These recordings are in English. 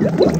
Yeah.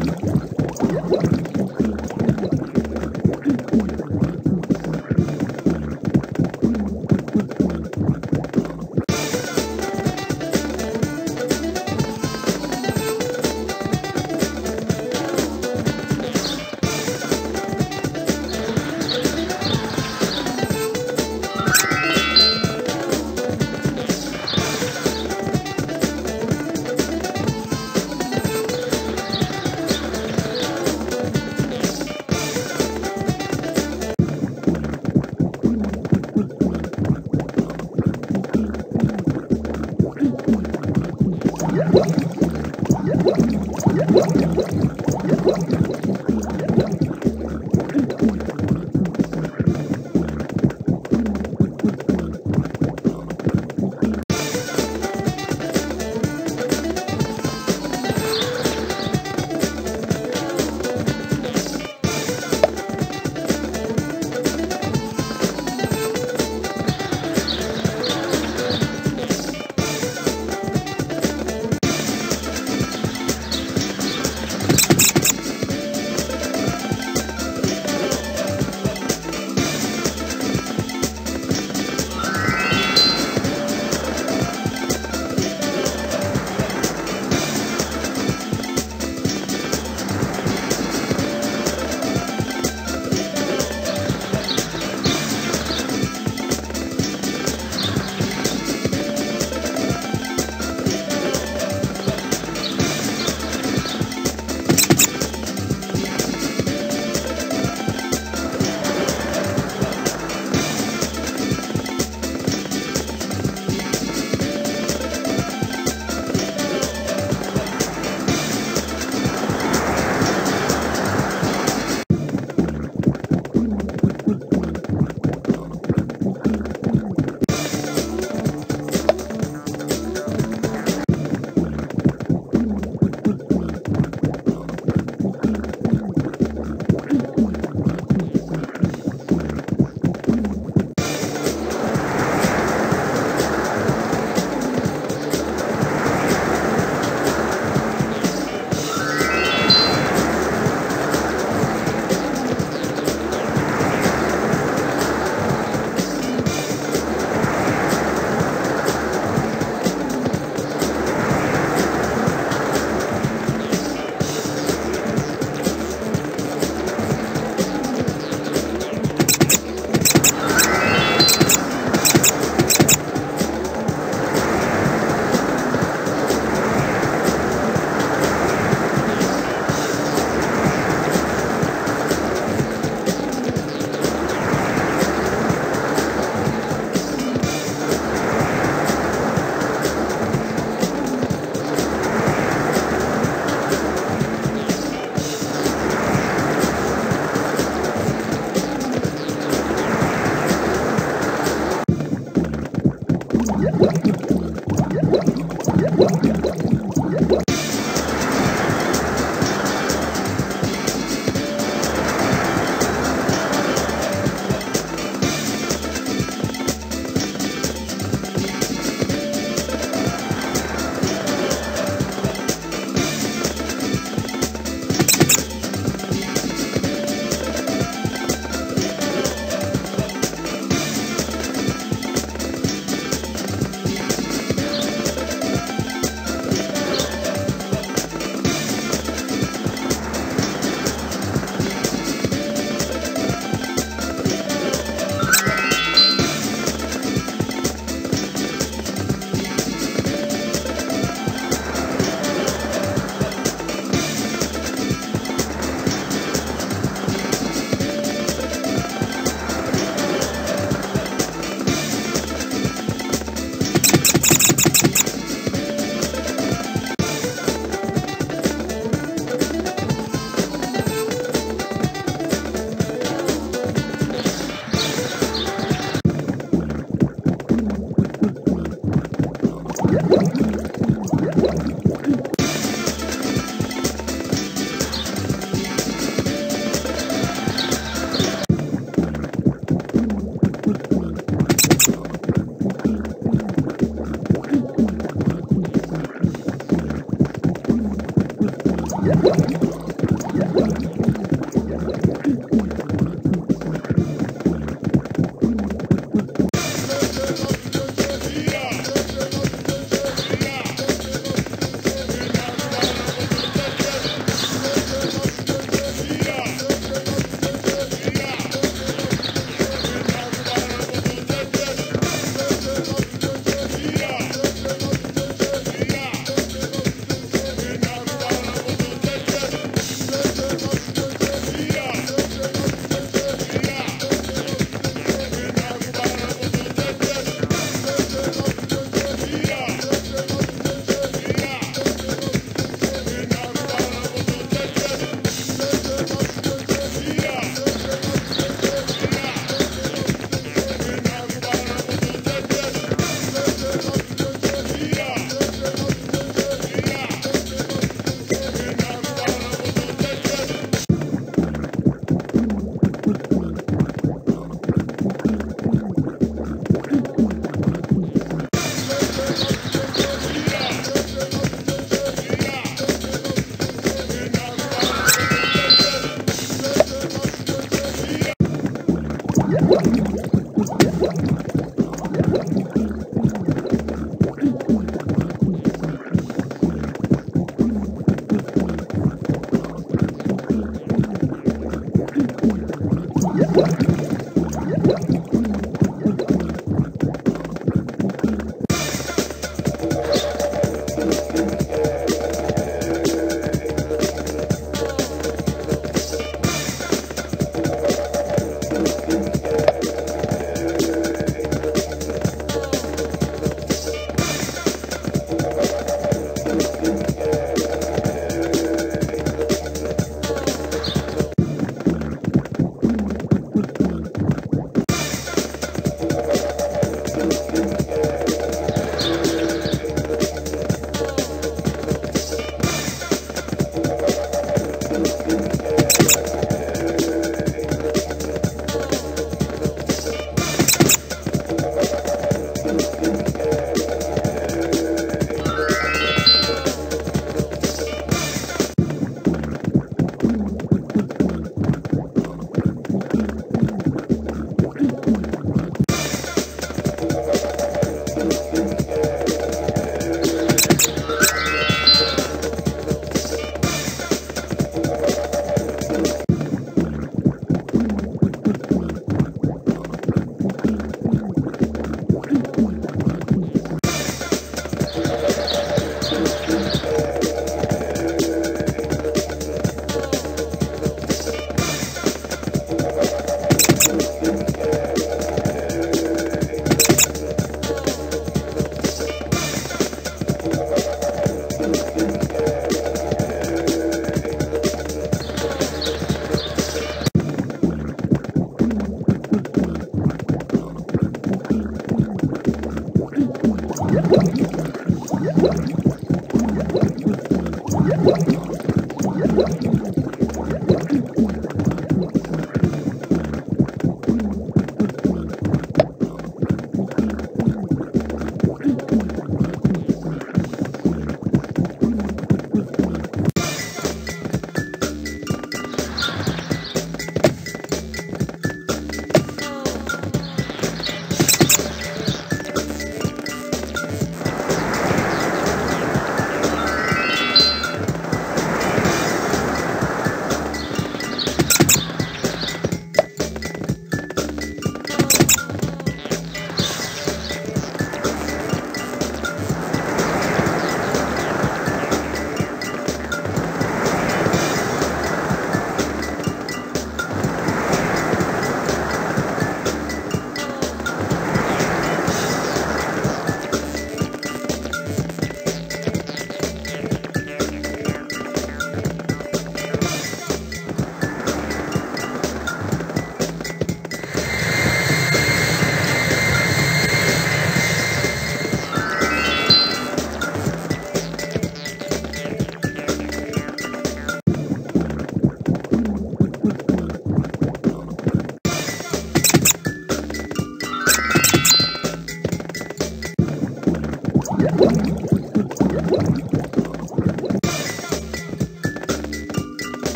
What?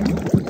What?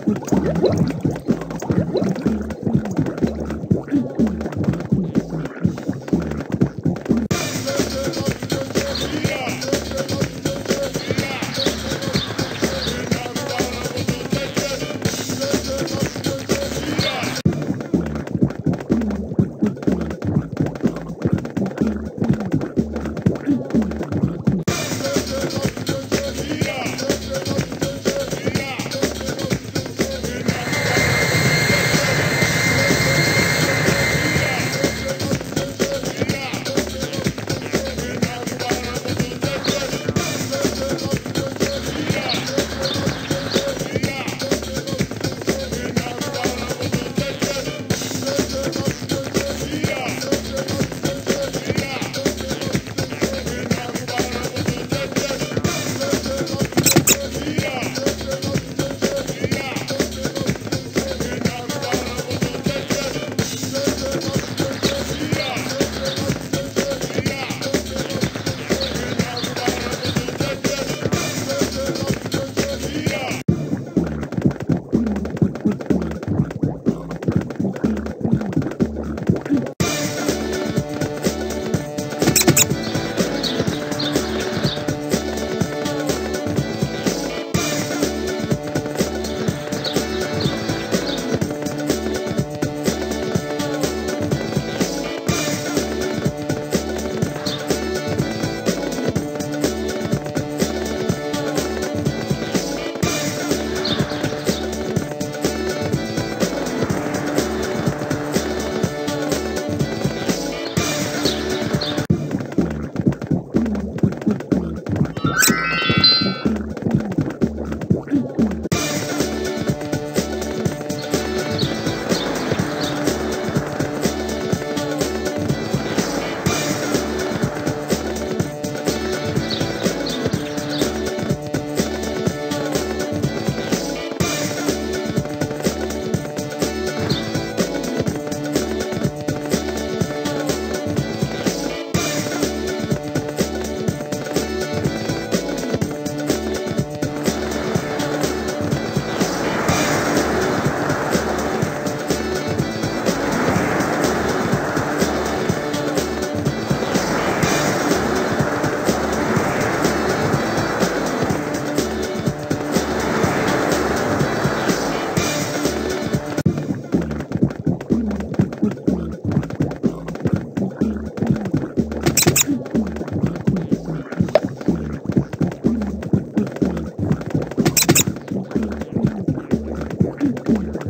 Thank